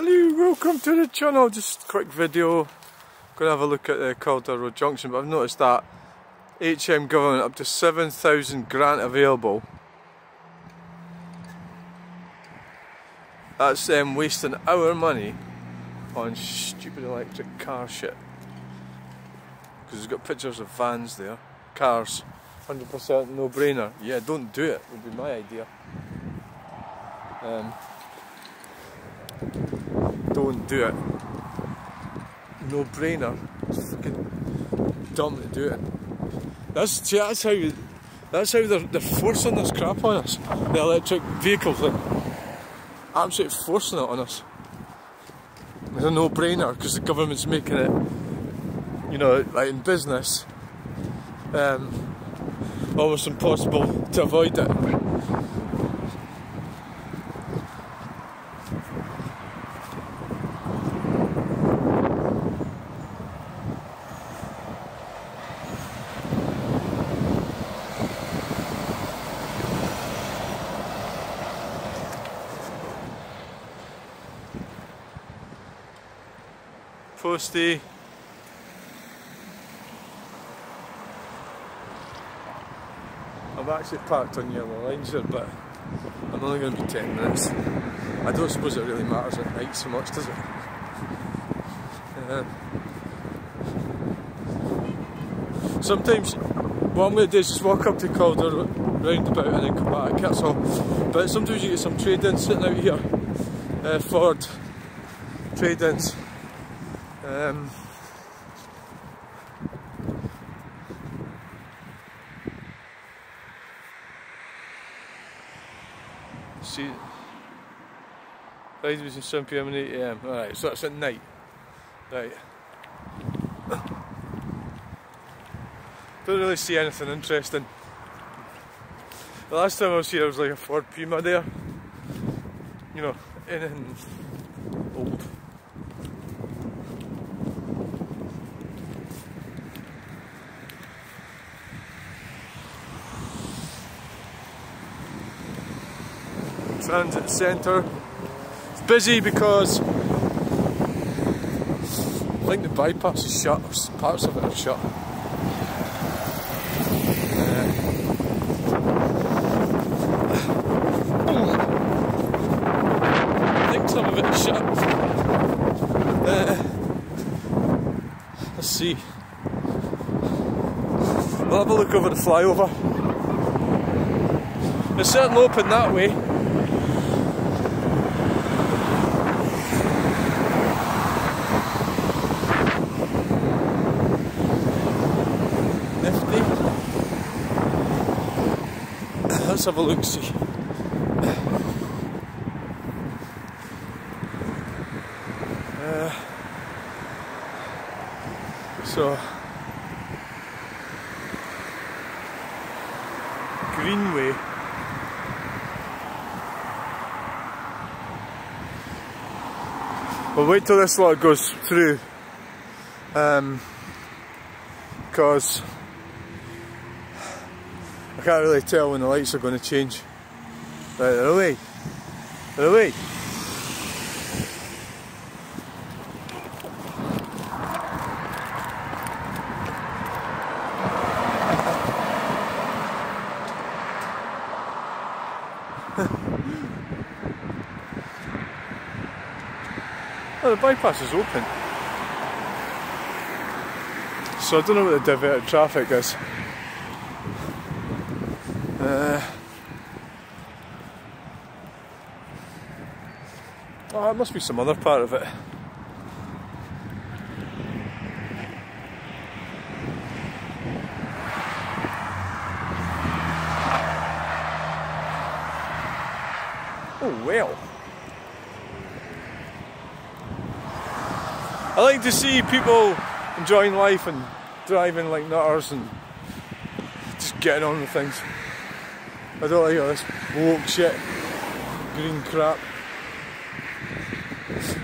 Hello, welcome to the channel. Just quick video. Gonna have a look at the Calder Road Junction, but I've noticed that HM government up to 7,000 grant available. That's them wasting our money on stupid electric car shit. Because it's got pictures of vans there, cars, 100% no brainer. Yeah, don't do it, would be my idea. Um, don't do it. No brainer. Fucking dumb to do it. That's see, that's how that's how they're, they're forcing this crap on us. The electric vehicle thing. Absolutely forcing it on us. It's a no brainer because the government's making it you know, like in business, um, almost impossible to avoid it. Posty. I've actually parked on yellow lines here, but I'm only going to be 10 minutes. I don't suppose it really matters at night so much, does it? Sometimes what I'm going to do is just walk up to Calder roundabout and then come back, that's all. But sometimes you get some trade-ins sitting out here. Uh, Ford trade-ins. Um, see, Friday between 7pm and 8am. Alright, so that's at night. Right. Don't really see anything interesting. The last time I was here, I was like a Ford Puma there. You know, anything old. Transit Centre. It's busy because I think the bypass is shut, parts of it are shut. I think some of it is shut. Uh, let's see. We'll have a look over the flyover. It's certainly open that way. Nifty. Let's have a look see. Uh, so Greenway We'll wait till this lot goes through um, because I can't really tell when the lights are going to change. Right, they're away. They're away. Oh, the bypass is open. So I don't know what the diverted traffic is. Oh, it must be some other part of it. Oh well. I like to see people enjoying life and driving like nutters and just getting on with things. I don't like all this woke shit, green crap.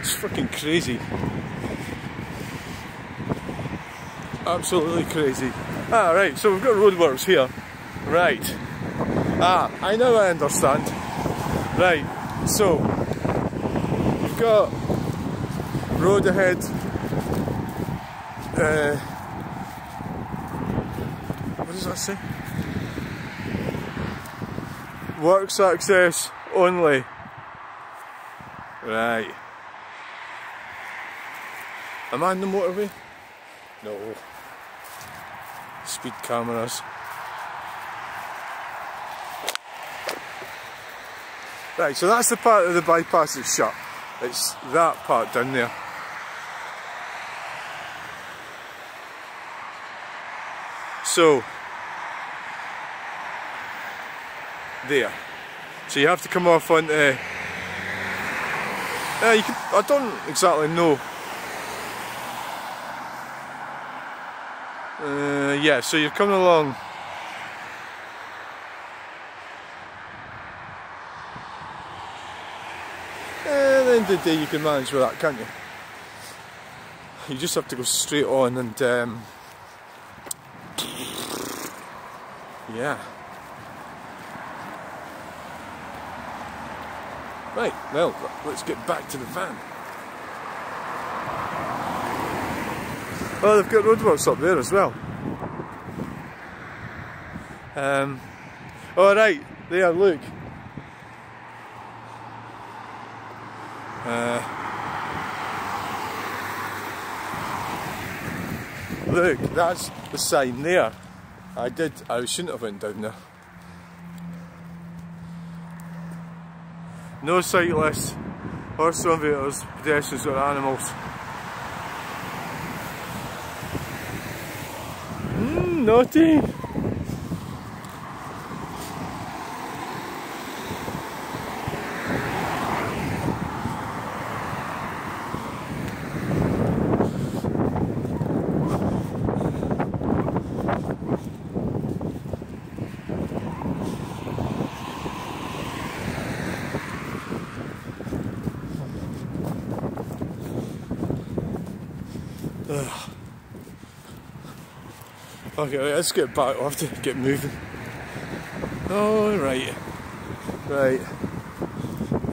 It's fucking crazy. Absolutely crazy. Ah, right, so we've got roadworks here. Right. Ah, I now I understand. Right, so, we've got road ahead. Uh, what does that say? Works access only. Right. Am I on the motorway? No. Speed cameras. Right, so that's the part of the bypass that's shut. It's that part down there. So, there. So you have to come off onto. Uh, you can, I don't exactly know. Uh, yeah, so you're coming along. And at the end of the day, you can manage with that, can't you? You just have to go straight on and. Um, yeah. Right, well, let's get back to the van. Oh, they've got roadworks up there as well. Um, all right, there, look. Uh, look, that's the sign there. I did, I shouldn't have went down there. No cyclists, horse surveyors, pedestrians or animals. Mmm, naughty! Ugh. Okay, let's get back. We'll have to get moving. All right, right. Right.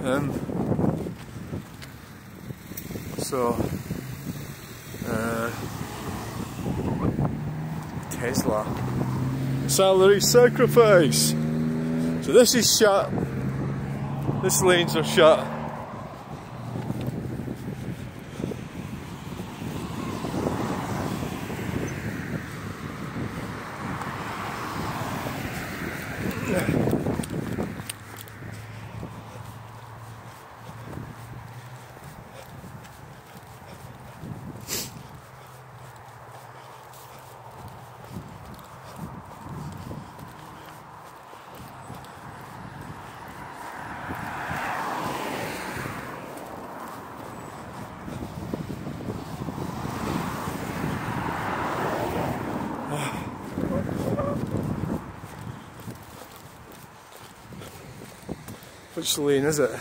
Um. So. Uh, Tesla. Salary sacrifice. So this is shut. This lanes are shut. Which lane is it?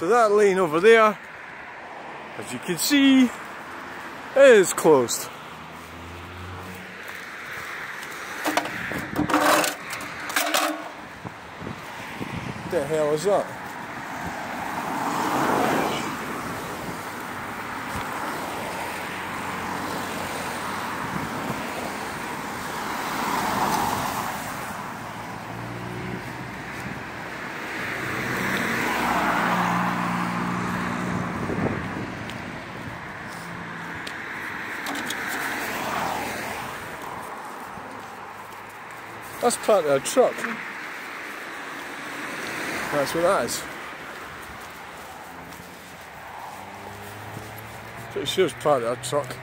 So that lane over there, as you can see, is closed. What the hell is that? That's part of a truck. That's what that is. Pretty sure it's part of a truck.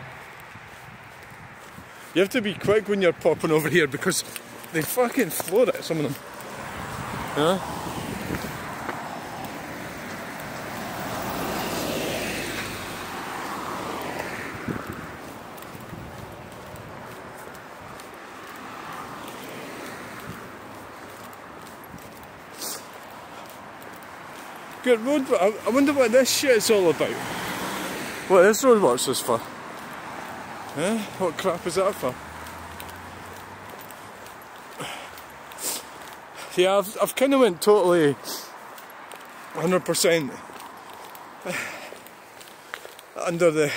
You have to be quick when you're popping over here because they fucking float it, some of them. Yeah? Good road, but I, wonder what this shit is all about. What this roadworks is for. Eh? What crap is that for? Yeah, I've, I've kind of went totally 100% under the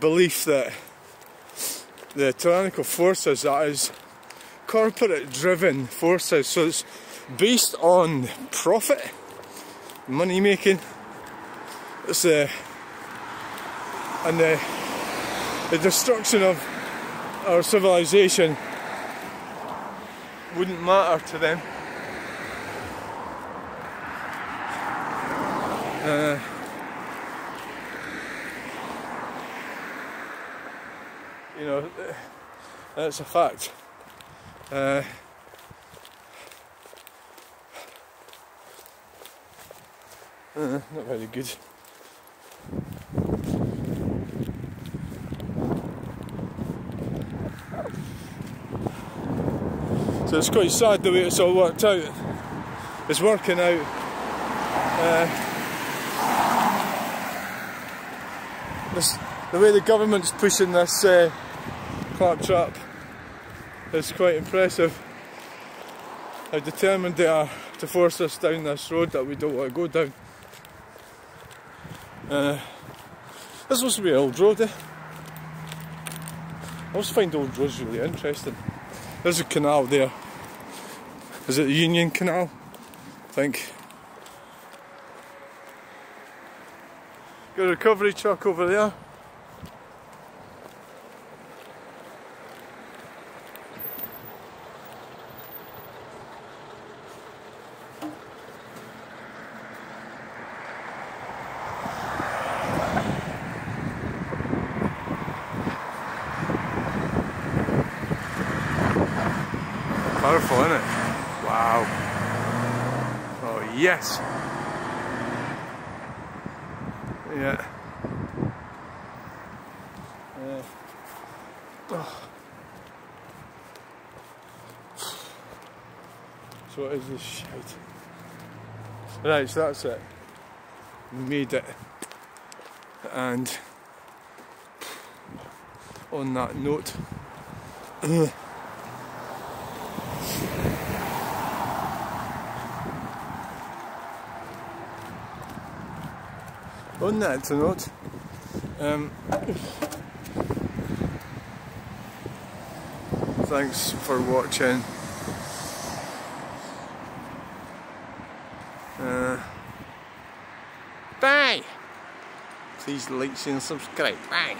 belief that the tyrannical forces, that is corporate driven forces, so it's based on profit, money making. It's the and the the destruction of our civilization wouldn't matter to them. Uh, you know, that's a fact. Uh, uh, not very good. So it's quite sad the way it's all worked out. It's working out. Uh, this, the way the government's pushing this uh, claptrap is quite impressive. How determined they are to force us down this road that we don't want to go down. Uh, this supposed to be an old road, eh? I always find old roads really interesting. There's a canal there. Is it the Union Canal? I think. Got a recovery truck over there. Powerful, isn't it? Wow. Oh, yes. Yeah. Uh, oh. So what is this shite? Right, so that's it. Made it. And on that note, on that note, um, thanks for watching. Uh, bye! Please like, share and subscribe. Bye!